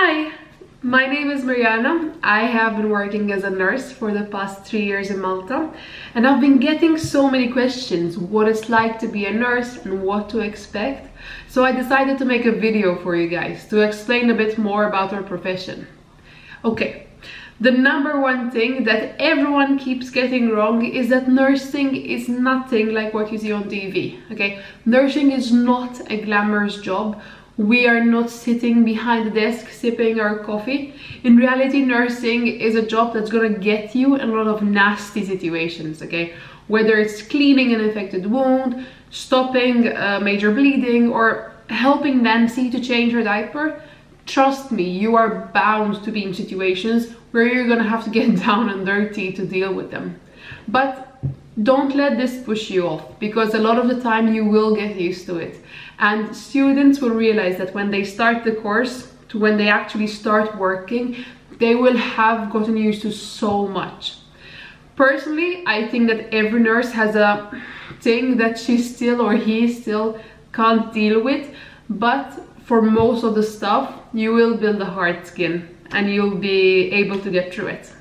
Hi, my name is Miriana. I have been working as a nurse for the past three years in Malta and I've been getting so many questions what it's like to be a nurse and what to expect. So I decided to make a video for you guys to explain a bit more about our profession. Okay, the number one thing that everyone keeps getting wrong is that nursing is nothing like what you see on TV, okay? Nursing is not a glamorous job. We are not sitting behind the desk sipping our coffee. In reality, nursing is a job that's gonna get you in a lot of nasty situations, okay? Whether it's cleaning an infected wound, stopping uh, major bleeding, or helping Nancy to change her diaper, trust me, you are bound to be in situations where you're gonna have to get down and dirty to deal with them. But don't let this push you off because a lot of the time you will get used to it. And students will realize that when they start the course to when they actually start working, they will have gotten used to so much. Personally, I think that every nurse has a thing that she still or he still can't deal with, but for most of the stuff, you will build a hard skin and you'll be able to get through it.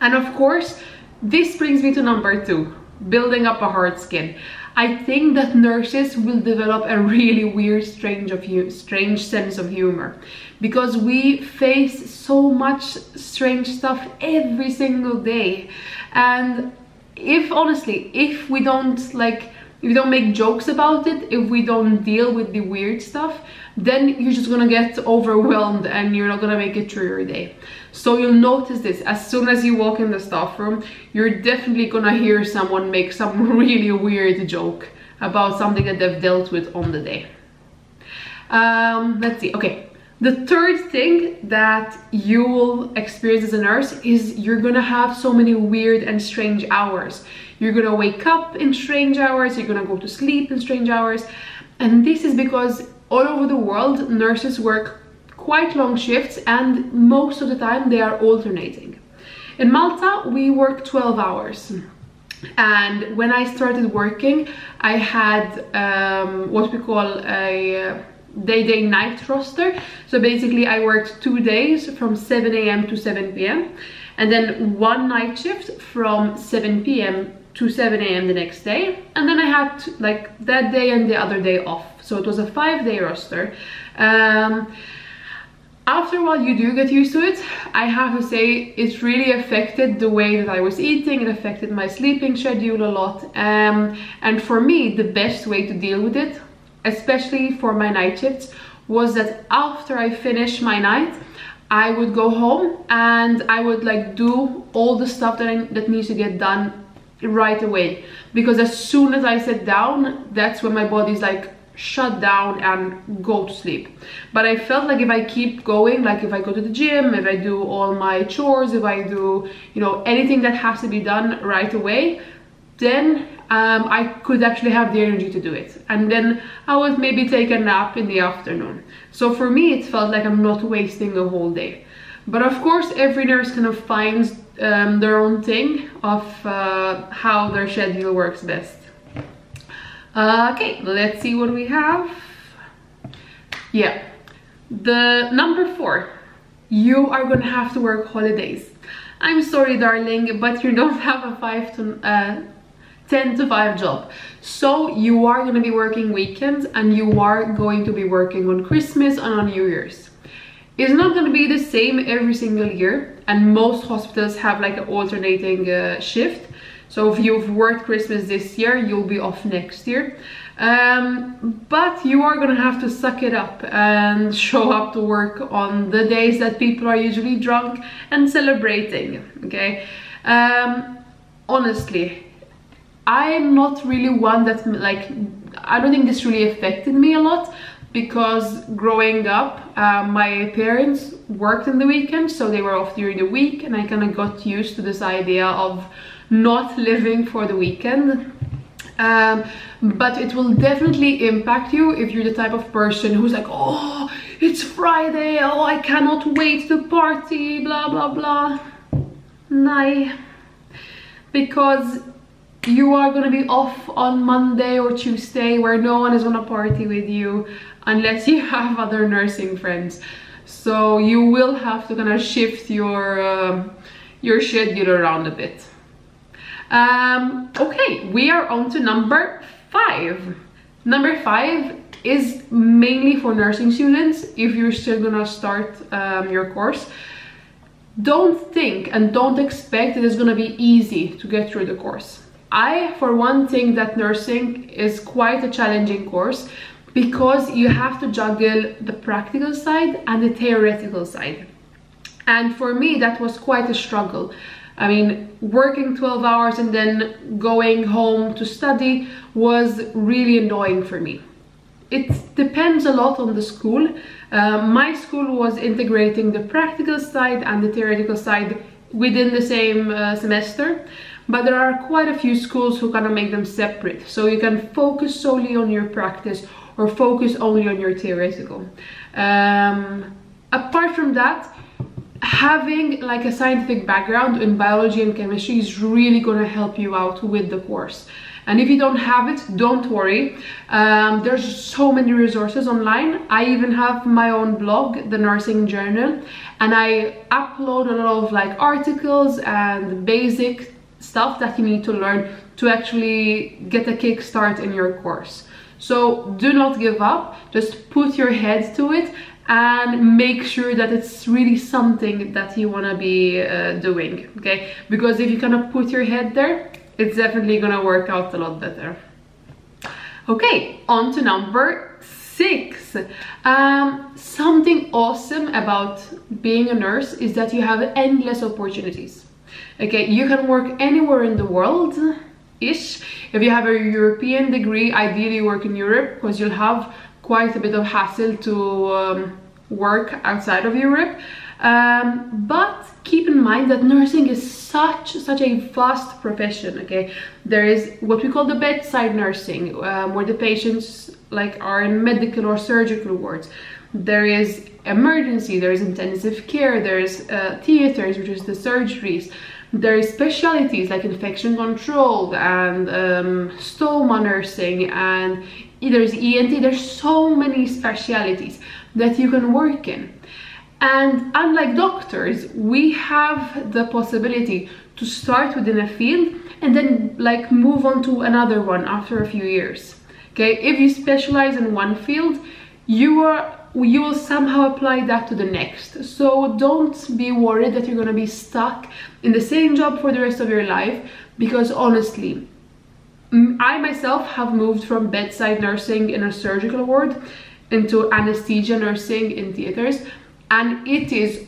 And of course, this brings me to number two, building up a hard skin. I think that nurses will develop a really weird, strange, of strange sense of humor because we face so much strange stuff every single day. And if honestly, if we don't like if we don't make jokes about it, if we don't deal with the weird stuff, then you're just gonna get overwhelmed and you're not gonna make it through your day. So you'll notice this, as soon as you walk in the staff room, you're definitely gonna hear someone make some really weird joke about something that they've dealt with on the day. Um, let's see, okay. The third thing that you will experience as a nurse is you're gonna have so many weird and strange hours. You're gonna wake up in strange hours, you're gonna go to sleep in strange hours. And this is because all over the world, nurses work quite long shifts and most of the time they are alternating. In Malta, we work 12 hours and when I started working I had um, what we call a day day night roster so basically i worked two days from 7 a.m to 7 p.m and then one night shift from 7 p.m to 7 a.m the next day. And then i had like that day and the other day off. So it was a five day roster. Um, after a while you do get used to it. I have to say it's really affected the way that i was eating. It affected my sleeping schedule a lot. Um, and for me the best way to deal with it especially for my night shifts, was that after I finish my night, I would go home and I would like do all the stuff that, I, that needs to get done right away. Because as soon as I sit down, that's when my body's like shut down and go to sleep. But I felt like if I keep going, like if I go to the gym, if I do all my chores, if I do, you know, anything that has to be done right away, then um, I could actually have the energy to do it. And then I would maybe take a nap in the afternoon. So for me, it felt like I'm not wasting a whole day. But of course, every nurse kind of finds um, their own thing of uh, how their schedule works best. Uh, okay, let's see what we have. Yeah, the number four, you are gonna have to work holidays. I'm sorry, darling, but you don't have a five to uh, 10 to 5 job. So you are going to be working weekends and you are going to be working on Christmas and on New Year's. It's not going to be the same every single year and most hospitals have like an alternating uh, shift. So if you've worked Christmas this year, you'll be off next year. Um, but you are gonna have to suck it up and show up to work on the days that people are usually drunk and celebrating, okay? Um, honestly, I'm not really one that like I don't think this really affected me a lot because growing up uh, my parents worked in the weekend so they were off during the week and I kind of got used to this idea of not living for the weekend. Um, but it will definitely impact you if you're the type of person who's like oh it's Friday oh I cannot wait to party blah blah blah. Nah. Because you are going to be off on Monday or Tuesday where no one is going to party with you unless you have other nursing friends. so you will have to kind of shift your um, your schedule around a bit. Um, okay we are on to number five. Number five is mainly for nursing students if you're still gonna start um, your course. Don't think and don't expect it is gonna be easy to get through the course I, for one, think that nursing is quite a challenging course because you have to juggle the practical side and the theoretical side. And for me, that was quite a struggle. I mean, working 12 hours and then going home to study was really annoying for me. It depends a lot on the school. Uh, my school was integrating the practical side and the theoretical side within the same uh, semester but there are quite a few schools who kind of make them separate so you can focus solely on your practice or focus only on your theoretical. Um, apart from that, having like a scientific background in biology and chemistry is really going to help you out with the course. And if you don't have it, don't worry. Um, there's so many resources online. I even have my own blog, the Nursing Journal, and I upload a lot of like articles and basic stuff that you need to learn to actually get a kickstart in your course. So do not give up, just put your head to it and make sure that it's really something that you want to be uh, doing, okay? Because if you kind of put your head there, it's definitely gonna work out a lot better. Okay, on to number six. Um, something awesome about being a nurse is that you have endless opportunities. Okay, you can work anywhere in the world ish. If you have a European degree, ideally work in Europe because you'll have quite a bit of hassle to um, work outside of Europe. Um, but keep in mind that nursing is such such a vast profession okay there is what we call the bedside nursing um, where the patients like are in medical or surgical wards there is emergency there is intensive care there's uh, theaters which is the surgeries there is specialties like infection control and um, stoma nursing and there's ENT. There's so many specialities that you can work in. And unlike doctors, we have the possibility to start within a field and then like move on to another one after a few years. Okay, if you specialize in one field, you are you will somehow apply that to the next. So don't be worried that you're gonna be stuck in the same job for the rest of your life because honestly, I myself have moved from bedside nursing in a surgical ward into anesthesia nursing in theaters and it is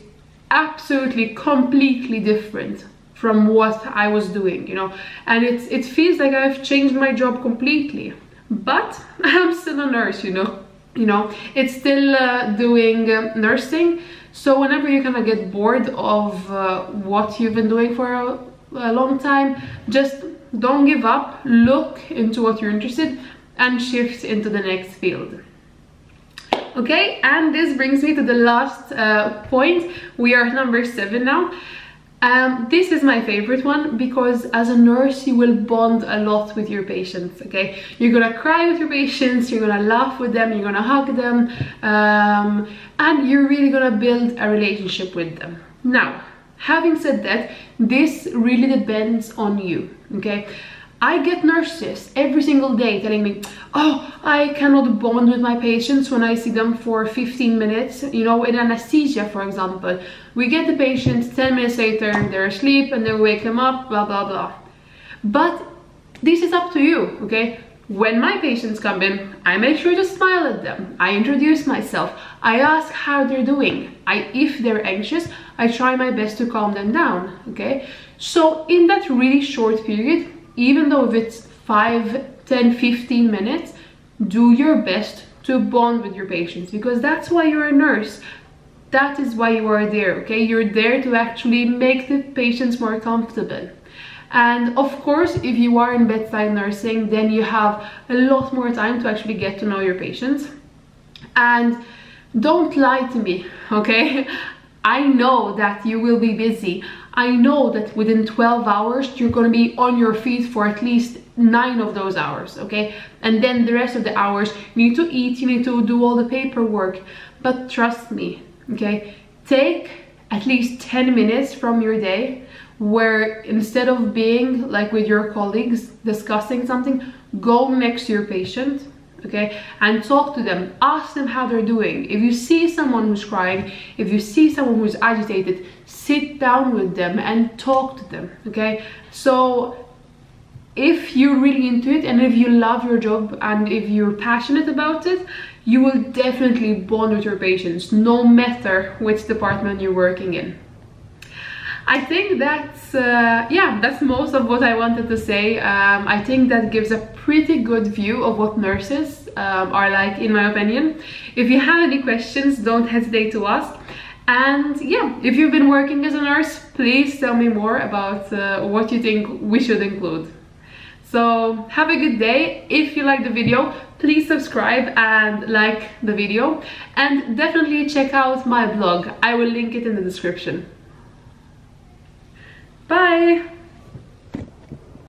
absolutely completely different from what I was doing, you know, and it's it feels like I've changed my job completely, but I'm still a nurse, you know you know it's still uh, doing uh, nursing. So whenever you kind of get bored of uh, what you've been doing for a, a, long time just don't give up. Look into what you're interested and shift into the next field. Okay and this brings me to the last uh, point. We are number seven now um, this is my favorite one because as a nurse you will bond a lot with your patients okay? You're gonna cry with your patients you're gonna laugh with them you're gonna hug them um, and you're really gonna build a relationship with them. Now having said that this really depends on you okay I get nurses every single day telling me, oh, I cannot bond with my patients when I see them for 15 minutes. You know, in anesthesia, for example, we get the patients 10 minutes later, they're asleep and then wake them up, blah, blah, blah. But this is up to you, okay? When my patients come in, I make sure to smile at them. I introduce myself. I ask how they're doing. I, if they're anxious, I try my best to calm them down, okay? So in that really short period, even though if it's 5, 10, 15 minutes, do your best to bond with your patients because that's why you're a nurse. That is why you are there, okay? You're there to actually make the patients more comfortable. And of course, if you are in bedside nursing, then you have a lot more time to actually get to know your patients. And don't lie to me, okay? I know that you will be busy. I know that within 12 hours, you're gonna be on your feet for at least nine of those hours, okay? And then the rest of the hours, you need to eat, you need to do all the paperwork. But trust me, okay take at least 10 minutes from your day where instead of being like with your colleagues discussing something go next to your patient okay and talk to them ask them how they're doing if you see someone who's crying if you see someone who's agitated sit down with them and talk to them okay so if you're really into it and if you love your job and if you're passionate about it you will definitely bond with your patients no matter which department you're working in I think that's, uh, yeah, that's most of what I wanted to say. Um, I think that gives a pretty good view of what nurses um, are like, in my opinion. If you have any questions, don't hesitate to ask. And yeah, if you've been working as a nurse, please tell me more about uh, what you think we should include. So have a good day. If you like the video, please subscribe and like the video. And definitely check out my blog. I will link it in the description. Bye!